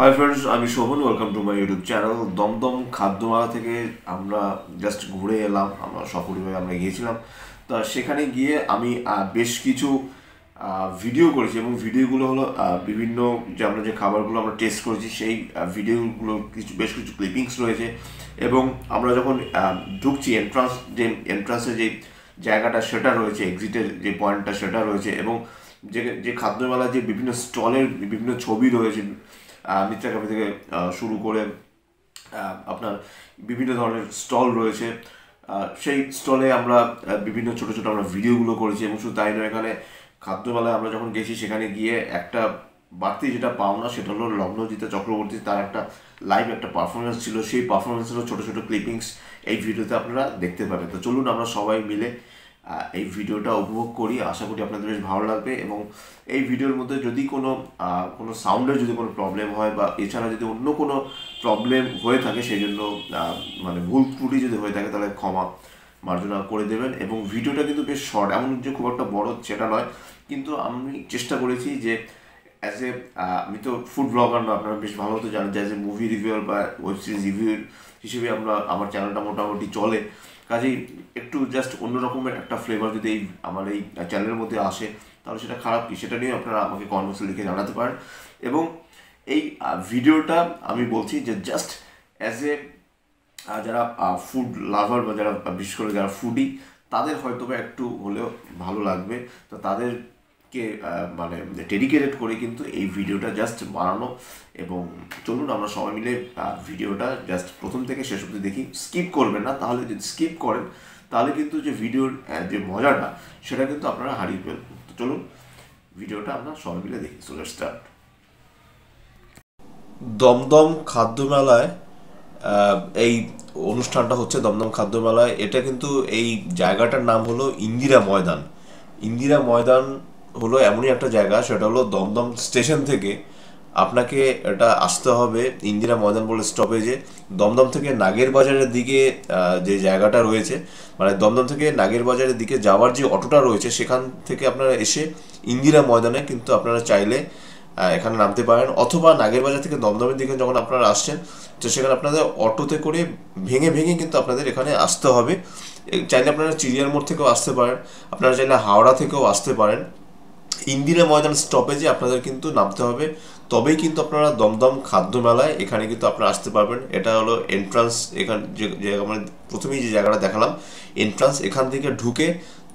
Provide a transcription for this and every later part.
High friends আমি Shovan welcome to my YouTube channel Dumdum Khadyamala থেকে আমরা just ঘুরে এলাম, আমরা সপরিবারে আমরা গিয়েছিলাম। তা সেখানে গিয়ে আমি বেশ কিছু ভিডিও করেছি এবং ভিডিওগুলো হলো বিভিন্ন যে আমরা যে খাবারগুলো আমরা টেস্ট করেছি, সেই ভিডিওগুলো কিছু, বেশ কিছু ক্লিপিংস রয়েছে এবং আমরা যখন ঢুকছি এন্ট্রান্স যে এন্ট্রান্সের যে জায়গাটা, সেটা রয়েছে এক্সিটের যে পয়েন্টটা সেটা রয়েছে এবং যে যে খাদ্যমেলা যে বিভিন্ন স্টলের বিভিন্ন ছবি রয়েছে মিত্রা ক্যাফে থেকে শুরু করে আপনার বিভিন্ন ধরনের স্টল রয়েছে। সেই স্টলে আমরা বিভিন্ন ছোট ছোট আমরা ভিডিওগুলো করেছি এবং শুধু তাই নয়, এখানে খাদ্যবেলায় আমরা যখন গেছি, সেখানে গিয়ে একটা বাড়তি যেটা পাওনা, সেটা হলো লগ্নজিতা চক্রবর্তী, তার একটা লাইভ একটা পারফরমেন্স ছিল। সেই পারফরমেন্সেরও ছোট ছোট ক্লিপিংস এই ভিডিওতে আপনারা দেখতে পাবেন। তো চলুন আমরা সবাই মিলে এই ভিডিওটা উপভোগ করি। আশা করি আপনাদের বেশ ভালো লাগবে এবং এই ভিডিওর মধ্যে যদি কোনো কোনো সাউন্ডের যদি কোনো প্রবলেম হয় বা এছাড়া যদি অন্য কোনো প্রবলেম হয়ে থাকে সেই জন্য মানে ভুল ত্রুটি যদি হয়ে থাকে তাহলে ক্ষমা মার্জনা করে দেবেন এবং ভিডিওটা কিন্তু বেশ শর্ট এমন যে খুব একটা বড় সেটা নয়। কিন্তু আমি চেষ্টা করেছি যে অ্যাজ এ আমি তো ফুড ব্লগার না, আপনারা বেশ ভালো মতো জানেন যে অ্যাজ এ মুভি রিভিউয়ার বা ওয়েব সিরিজ রিভিউর হিসেবে আমরা, আমার চ্যানেলটা মোটামুটি চলে। কাজেই একটু জাস্ট অন্য রকমের একটা ফ্লেভার যদি এই আমার এই চ্যানেলের মধ্যে আসে, তাহলে সেটা খারাপ কি? সেটা নিয়ে আপনারা আমাকে কনভার্সে লিখে জানাতে পারেন। এবং এই ভিডিওটা আমি বলছি যে জাস্ট অ্যাজ এ যারা ফুড লাভার বা যারা বিশেষ করে যারা ফুডি তাদের হয়তো বা একটু হলেও ভালো লাগবে। তো তাদেরকে আহ, মানে ডেডিকেটেড করে কিন্তু এই ভিডিওটা জাস্ট বানানো। এবং চলুন আমরা সবাই মিলে ভিডিওটা জাস্ট প্রথম থেকে শেষ অবধি দেখি। স্কিপ করবেন না তাহলে যদি স্কিপ করেন তাহলে কিন্তু যে ভিডিওর যে মজাটা সেটা কিন্তু আপনারা হারিয়ে ফেলবেন। তো চলুন ভিডিওটা আমরা সবাই মিলে দেখি। সো স্টার্ট দমদম খাদ্য মেলায় এই অনুষ্ঠানটা হচ্ছে দমদম খাদ্য মেলায় এটা কিন্তু এই জায়গাটার নাম হলো ইন্দিরা ময়দান। ইন্দিরা ময়দান হলো এমনই একটা জায়গা, সেটা হলো দমদম স্টেশন থেকে আপনাকে এটা আসতে হবে ইন্দিরা ময়দান বলে স্টপেজে দমদম থেকে নাগের বাজারের দিকে যে জায়গাটা রয়েছে মানে দমদম থেকে নাগের বাজারের দিকে যাওয়ার যে অটোটা রয়েছে, সেখান থেকে আপনারা এসে ইন্দিরা ময়দানে কিন্তু আপনারা চাইলে এখানে নামতে পারেন। অথবা নাগের বাজার থেকে দমদমের দিকে যখন আপনারা আসছেন, তো সেখানে আপনাদের অটোতে করে ভেঙে ভেঙে কিন্তু আপনাদের এখানে আসতে হবে। চাইলে আপনারা চিড়িয়ার মোড় থেকেও আসতে পারেন, আপনারা চাইলে হাওড়া থেকেও আসতে পারেন। ইন্দিরা ময়দান স্টপেজে আপনাদের কিন্তু নামতে হবে। তবেই কিন্তু আপনারা দমদম খাদ্য মেলায় এখানে কিন্তু আপনারা আসতে পারবেন। এটা হলো এন্ট্রান্স এখান যে মানে প্রথমেই যে জায়গাটা দেখালাম এন্ট্রান্স এখান থেকে ঢুকে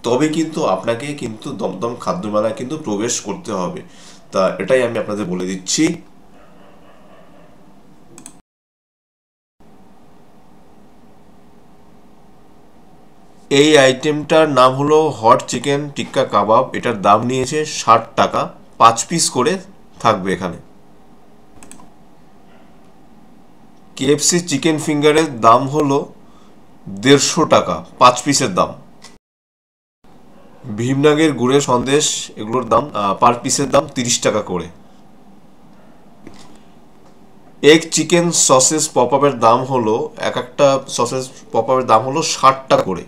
তবে কিন্তু আপনাকে কিন্তু দমদম খাদ্য মেলায় কিন্তু প্রবেশ করতে হবে। তা এটাই আমি আপনাদের বলে দিচ্ছি। এই আইটেমটার নাম হলো হট চিকেন টিক্কা কাবাব। এটার দাম নিয়েছে ষাট টাকা। পাঁচ পিস করে থাকবে এখানে। কেএফসি চিকেন ফিঙ্গারের দাম হলো দেড়শো টাকা, পাঁচ পিসের দাম। ভীমনাগের গুড়ের সন্দেশ, এগুলোর দাম পার পিসের দাম তিরিশ টাকা করে। এগ চিকেন সসেস পপ দাম হলো, এক একটা সসেস পপ দাম হলো ষাট টাকা করে।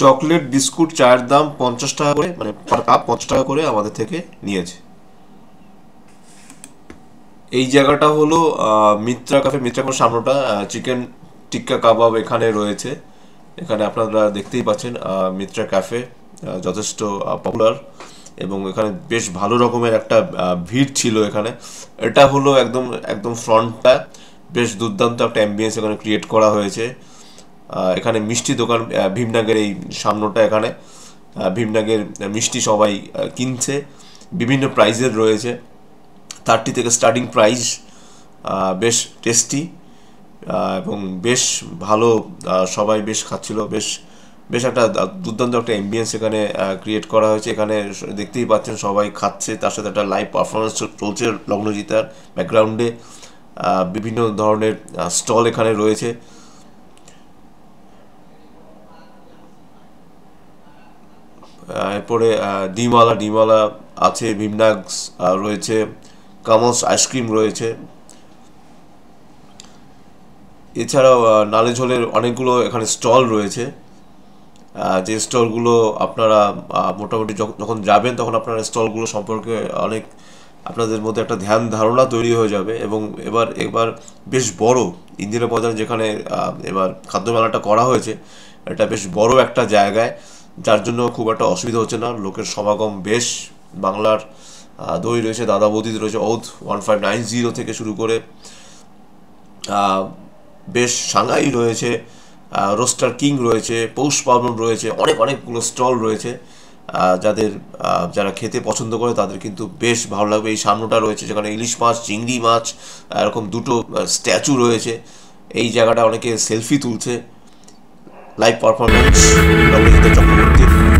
চকলেট বিস্কুট চায়ের দাম পঞ্চাশ টাকা করে মানে পার কাপ পঞ্চাশ টাকা করে আমাদের থেকে নিয়েছে। এই জায়গাটা হলো মিত্রা কাফে মিত্রা কাফের সামনেটা চিকেন টিক্কা কাবাব এখানে রয়েছে। এখানে আপনারা দেখতেই পাচ্ছেন মিত্রা ক্যাফে যথেষ্ট পপুলার এবং এখানে বেশ ভালো রকমের একটা ভিড় ছিল এখানে। এটা হলো একদম একদম ফ্রন্টটা বেশ দুর্দান্ত একটা অ্যাম্বিয়েন্স এখানে ক্রিয়েট করা হয়েছে। এখানে মিষ্টি দোকান ভীমনাগের এই সামনেটা এখানে। ভীমনাগের মিষ্টি সবাই কিনছে। বিভিন্ন প্রাইজের রয়েছে। থার্টি থেকে স্টার্টিং প্রাইস বেশ টেস্টি এবং বেশ ভালো সবাই বেশ খাচ্ছিল। বেশ বেশ একটা দুর্দান্ত একটা এমবিয়েন্স এখানে ক্রিয়েট করা হয়েছে। এখানে দেখতেই পাচ্ছেন সবাই খাচ্ছে। তার সাথে একটা লাইভ পারফরমেন্স চলছে লগ্নজিতার ব্যাকগ্রাউন্ডে বিভিন্ন ধরনের স্টল এখানে রয়েছে। এরপরে আহ, ডিমওয়ালা ডিমওয়ালা আছে ভিমনাক্স রয়েছে কামলস আইসক্রিম রয়েছে। এছাড়াও নালেঝোলের অনেকগুলো এখানে স্টল রয়েছে। যে স্টলগুলো আপনারা মোটামুটি যখ- যখন যাবেন তখন আপনারা স্টলগুলো সম্পর্কে অনেক আপনাদের মধ্যে একটা ধ্যান ধারণা তৈরি হয়ে যাবে এবং এবার এবার বেশ বড় ইন্দিরা বাজার যেখানে এবার খাদ্য মেলাটা করা হয়েছে এটা বেশ বড় একটা জায়গায়। যার জন্য খুব একটা অসুবিধা হচ্ছে না। লোকের সমাগম বেশ। বাংলার দই রয়েছে, দাদা বৌদিতে রয়েছে ওথ ওয়ান ফাইভ নাইন জিরো থেকে শুরু করে বেশ সাংহাই রয়েছে রোস্টার কিং রয়েছে, পৌষ পার্বণ রয়েছে, অনেক অনেকগুলো স্টল রয়েছে যাদের যারা খেতে পছন্দ করে তাদের কিন্তু বেশ ভালো লাগবে। এই সামনেটা রয়েছে যেখানে ইলিশ মাছ, চিংড়ি মাছ এরকম দুটো স্ট্যাচু রয়েছে। এই জায়গাটা অনেকে সেলফি তুলছে। লাইভ পারফরমেন্স রবীন্দ্র চক্রবর্তীর